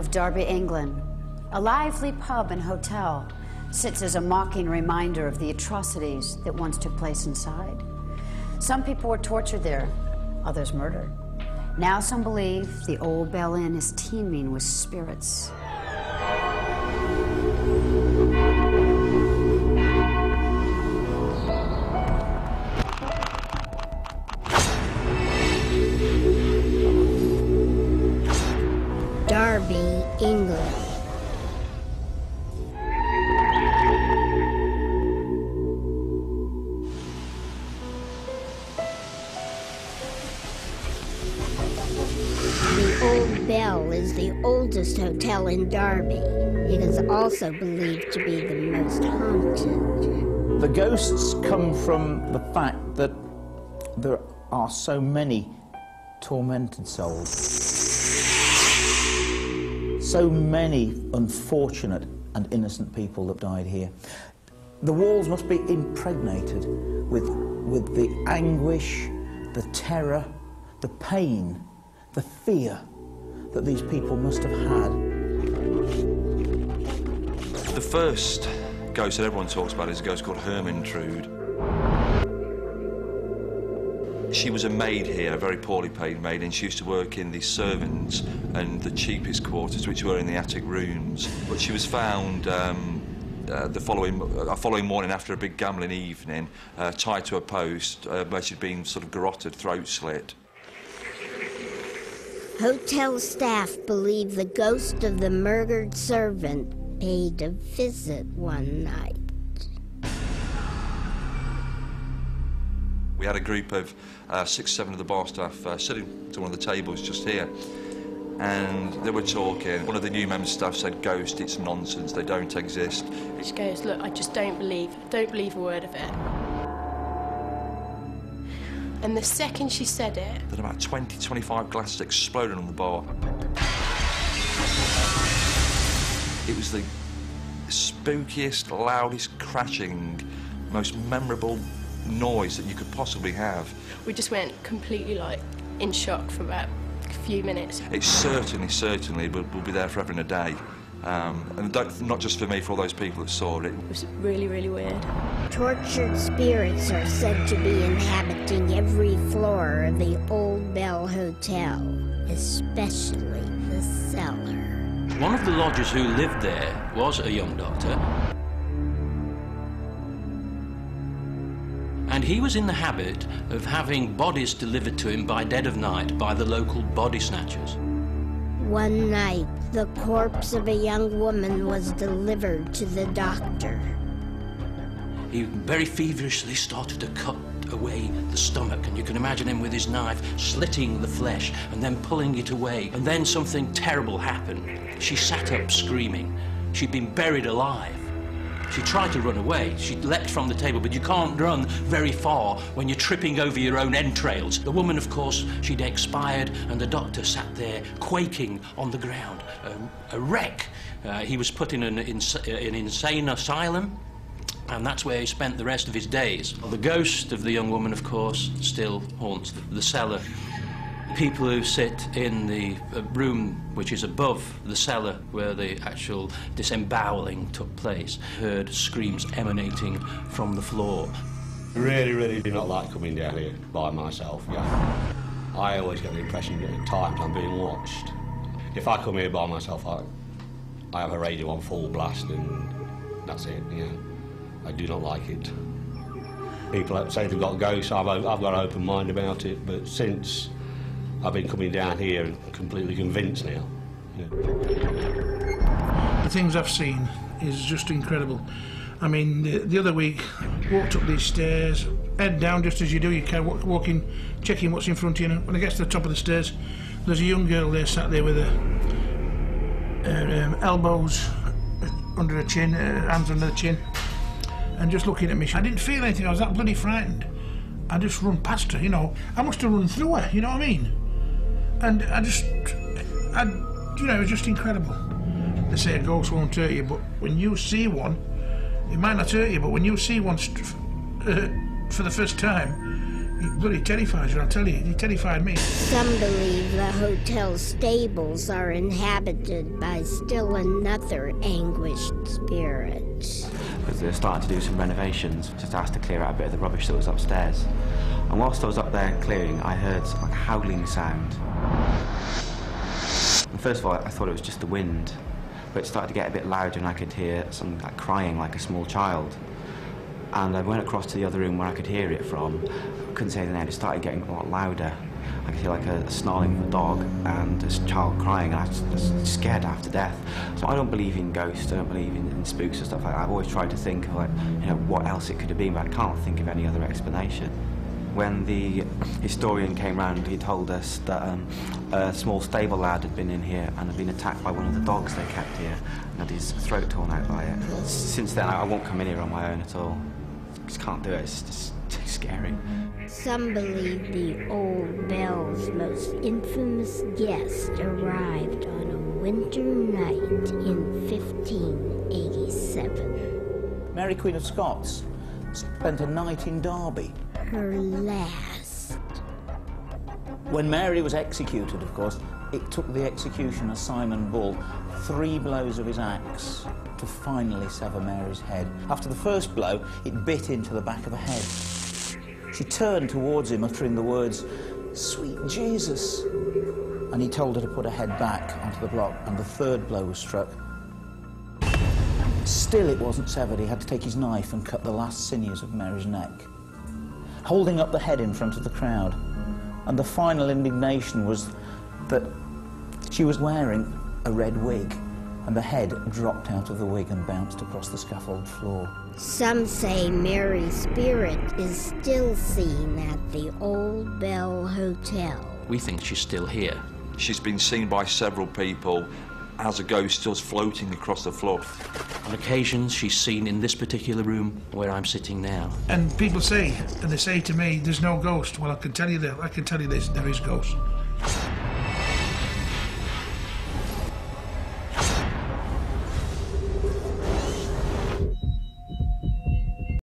of Derby, England. A lively pub and hotel sits as a mocking reminder of the atrocities that once took place inside. Some people were tortured there, others murdered. Now some believe the old Bell Inn is teeming with spirits. Derby, England. The Old Bell is the oldest hotel in Derby. It is also believed to be the most haunted. The ghosts come from the fact that there are so many tormented souls. So many unfortunate and innocent people that died here. The walls must be impregnated with, with the anguish, the terror, the pain, the fear that these people must have had. The first ghost that everyone talks about is a ghost called Hermintrude. She was a maid here, a very poorly paid maid, and she used to work in the servants and the cheapest quarters, which were in the attic rooms. But she was found um, uh, the following uh, following morning after a big gambling evening, uh, tied to a post uh, where she'd been sort of garroted, throat slit. Hotel staff believe the ghost of the murdered servant paid a visit one night. We had a group of uh, six, seven of the bar staff uh, sitting to one of the tables just here. And they were talking. One of the new members of staff said, Ghost, it's nonsense, they don't exist. She goes, look, I just don't believe, don't believe a word of it. And the second she said it, Then about 20, 25 glasses exploded on the bar. It was the spookiest, loudest crashing, most memorable noise that you could possibly have. we just went completely like in shock for about a few minutes. It certainly, certainly will, will be there forever and a day. Um, and don't, not just for me, for all those people that saw it. It was really, really weird. Tortured spirits are said to be inhabiting every floor of the Old Bell Hotel, especially the cellar. One of the lodgers who lived there was a young doctor. And he was in the habit of having bodies delivered to him by dead of night by the local body snatchers. One night, the corpse of a young woman was delivered to the doctor. He very feverishly started to cut away the stomach, and you can imagine him with his knife slitting the flesh and then pulling it away. And then something terrible happened. She sat up screaming. She'd been buried alive. She tried to run away. She leapt from the table, but you can't run very far when you're tripping over your own entrails. The woman, of course, she'd expired, and the doctor sat there quaking on the ground, a, a wreck. Uh, he was put in an, ins- an insane asylum, and that's where he spent the rest of his days. The ghost of the young woman, of course, still haunts the cellar. People who sit in the uh, room which is above the cellar where the actual disemboweling took place heard screams emanating from the floor. Really, really do not like coming down here by myself, yeah. I always get the impression that at times I'm being watched. If I come here by myself, I, I have a radio on full blast and that's it, yeah. I do not like it. People say they've got ghosts, I've, I've got an open mind about it, but since I've been coming down here and completely convinced now. yeah. The things I've seen is just incredible. I mean, the, the other week, walked up these stairs, head down just as you do, you can walk, walking, checking what's in front of you. And when I get to the top of the stairs, there's a young girl there sat there with her, her um, elbows under her chin, her hands under her chin, and just looking at me. I didn't feel anything, I was that bloody frightened. I just run past her, you know. I must have run through her, you know what I mean? And I just, I, you know, it was just incredible. They say a ghost won't hurt you, but when you see one, it might not hurt you, but when you see one uh, for the first time, It bloody terrifies you, I'll tell you. It terrified me. Some believe the hotel stables are inhabited by still another anguished spirit. Because they're starting to do some renovations. Just asked to clear out a bit of the rubbish that was upstairs. And whilst I was up there clearing, I heard like a howling sound. And first of all, I thought it was just the wind, but it started to get a bit louder, and I could hear some like crying like a small child. And I went across to the other room where I could hear it from. Couldn't say anything. It started getting a lot louder. I could hear like a snarling of a dog and this child crying, and I was scared half to death. So I don't believe in ghosts. I don't believe in, in spooks and stuff like that. I've always tried to think of like, you know, what else it could have been, but I can't think of any other explanation. When the historian came round, he told us that um, a small stable lad had been in here and had been attacked by one of the dogs they kept here and had his throat torn out by it. Since then, I I won't come in here on my own at all. Just can't do it. It's just too scary. Some believe the old bell's most infamous guest arrived on a winter night in 1587. Mary Queen of Scots spent a night in Derby. Her last. When Mary was executed, of course, it took the executioner Simon Bull three blows of his axe to finally sever Mary's head. After the first blow, it bit into the back of her head. She turned towards him, uttering the words, Sweet Jesus. And he told her to put her head back onto the block, and the third blow was struck. Still, it wasn't severed. He had to take his knife and cut the last sinews of Mary's neck holding up the head in front of the crowd. And the final indignation was that she was wearing a red wig, and the head dropped out of the wig and bounced across the scaffold floor. Some say Mary's spirit is still seen at the Old Bell Hotel. We think she's still here. She's been seen by several people as a ghost just floating across the floor. On occasions, she's seen in this particular room where I'm sitting now. And people say, and they say to me, there's no ghost. Well, I can tell you that. I can tell you this, there is ghost.